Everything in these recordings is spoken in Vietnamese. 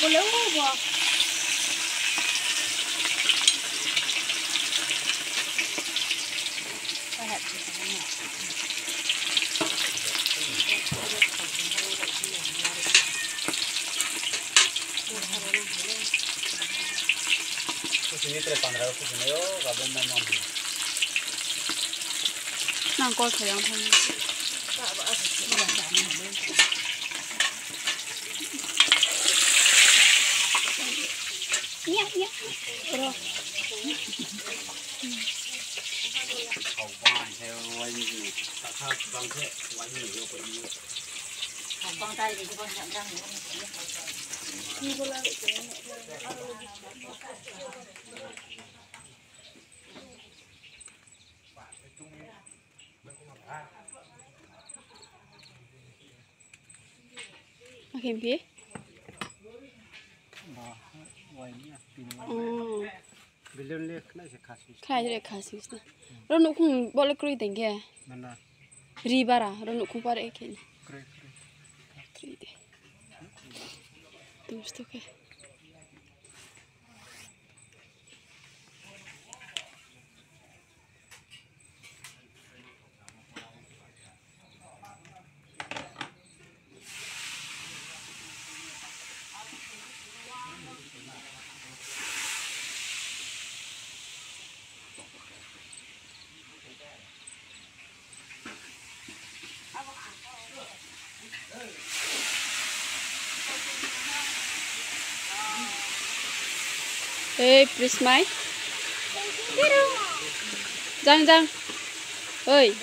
của lũ bò nàng coi phải làm không? Dạ, vợ phải chịu làm đảm bảo lên. Coi phải không thôi. Dạ, dạ. Rồi. khẩu quan theo quay gì tại sao vâng thế quay nhiều vô nhiều con tay thì con chạm răng Mà kìm quay nhá 음. 빌런 렉 크나 이제 가수. 크나 이제 가수 있어. 로노 쿵 볼레 크리 댕게. 만나. 리바라 로노 쿵 바레 에케. 그래 그래. 크리 데. 또 스토케. Ê, Prismai. Giang, Giang. Ơi.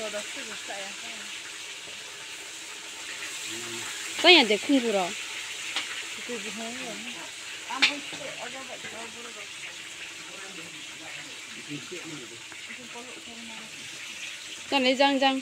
Sao nhà để khung rồi? Giang lấy Giang, Giang.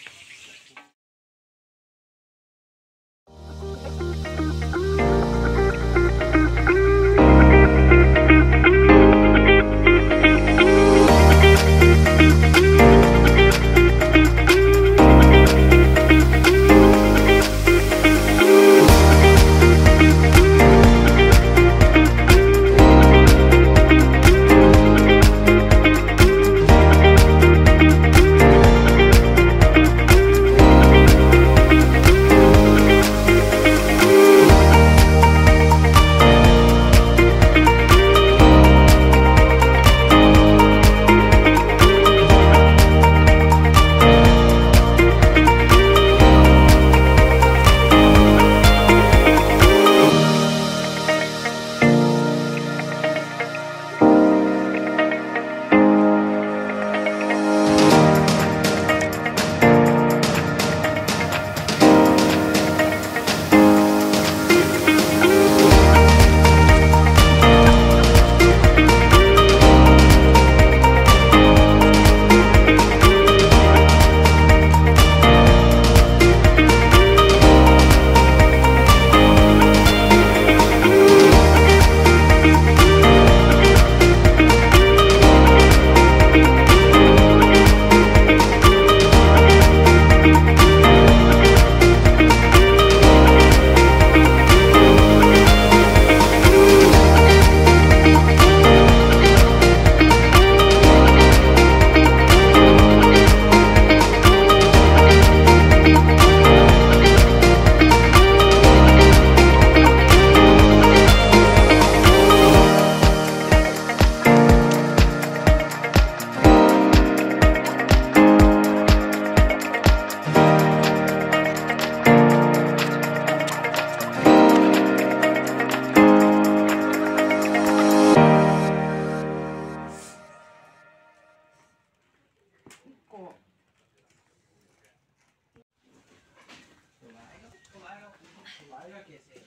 ayo gesek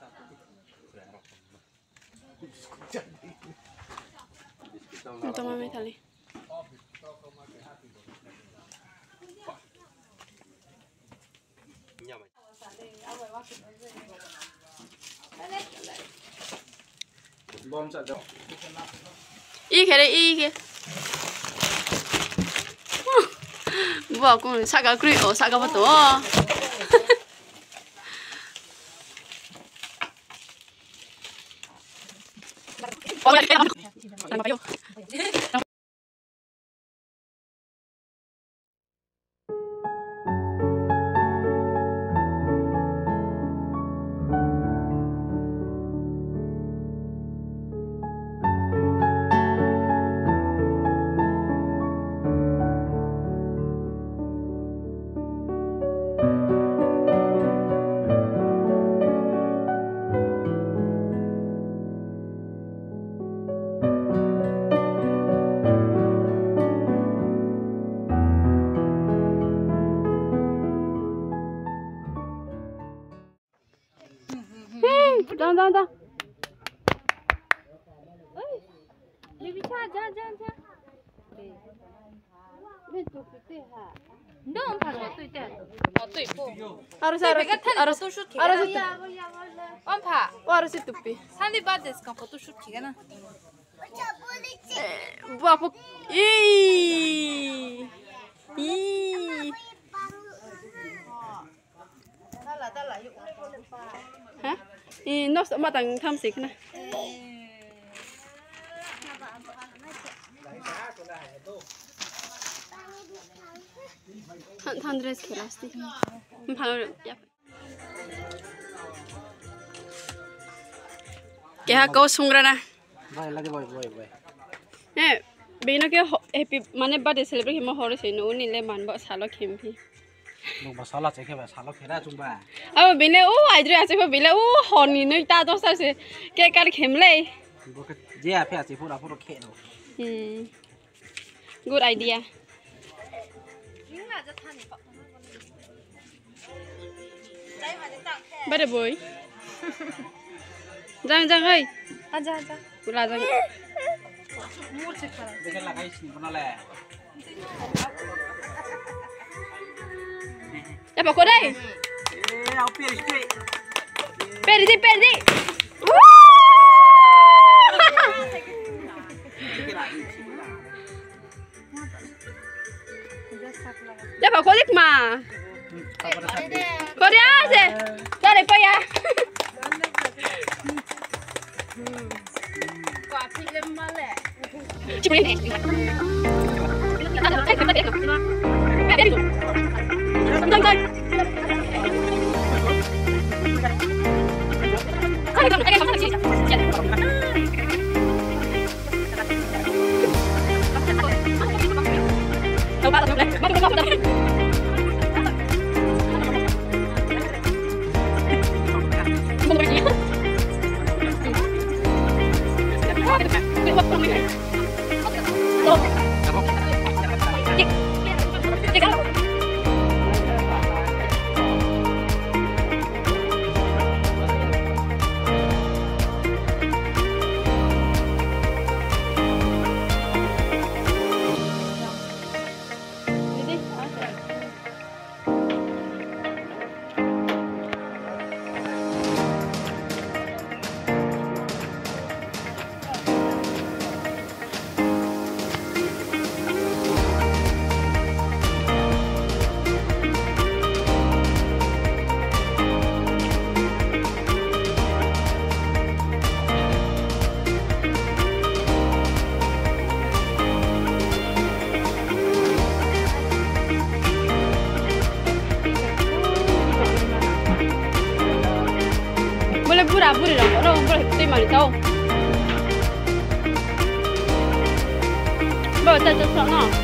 satu berapa kita Ikele ike. Bu aku sagakri o sagabato. Oh. 包裹要给两张图来吧白柚然后 Can can can. Leviçal can can can. 弄他说对对，哦对不？阿罗阿罗阿罗，photoshoot 阿罗是，安帕，阿罗是土皮。三的八的，是讲 photoshoot 起个呢。不，不，咦。 นอกมาต่งทำสิกนะท่านท่านเรสเคลาสติมันพาเรายับเกฮะก็สุ่งระนะบอยละก็บ่อยบ่อยบอยเนี่ยบีนักเก็เอพิมันเนี่ยบัดเดสเลบริเคมาฮอร์เซนูนี่เลยมันบ่สาลเข็มพี่ lúc mà sáu lát sẽ khi mà sáu lát khi ra chung bà à bên này ô ai rồi sẽ phải bên này ô hòn nhìn nơi ta đó sao sẽ cái cái khem lên dễ à phải sẽ phụ đạo phụ đạo khen rồi ừ. good idea bắt được bối Giang Giang ơi. À Giang Giang. Cô là Giang. Mua chích cái này. Đây là cái gì nó là. Eh, Dapat kau dah? Eh, aku pilih straight. Perdi, perdi. Dapat kau dik ma. Kau dia aje. Kau ya. Cipu nhanh nhanh 快点，快点，快点，快点！走吧，走吧，来，慢点，慢点，慢点。đâu có thể tin mà đi đâu. Bởi tại tôi sợ nó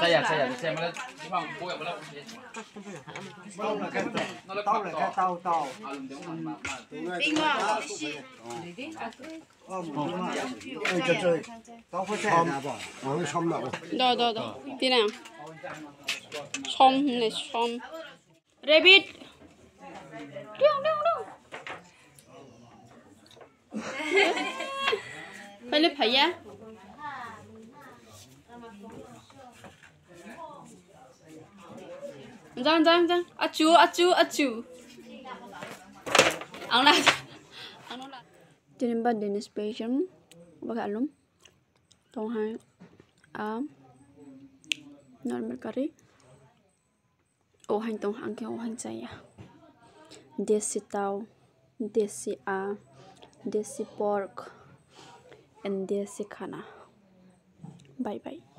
saya saya saya malah bang boy malah tao lại cái tao tao ơi trời trời tao có xe nào bỏ nó xong đâu đó đó đó tí nào xong này xong rabbit đương đương đương phải lấy phải á Jangan, jangan, jangan. Acu, acu, acu. Ang na. Ang na. Tinimba din inspiration. Baka alum. Tong hai. Um, normal curry. Ô hành tông hàng kia ô hành chay à. Desi tao, desi à desi pork, and desi khana. Bye bye.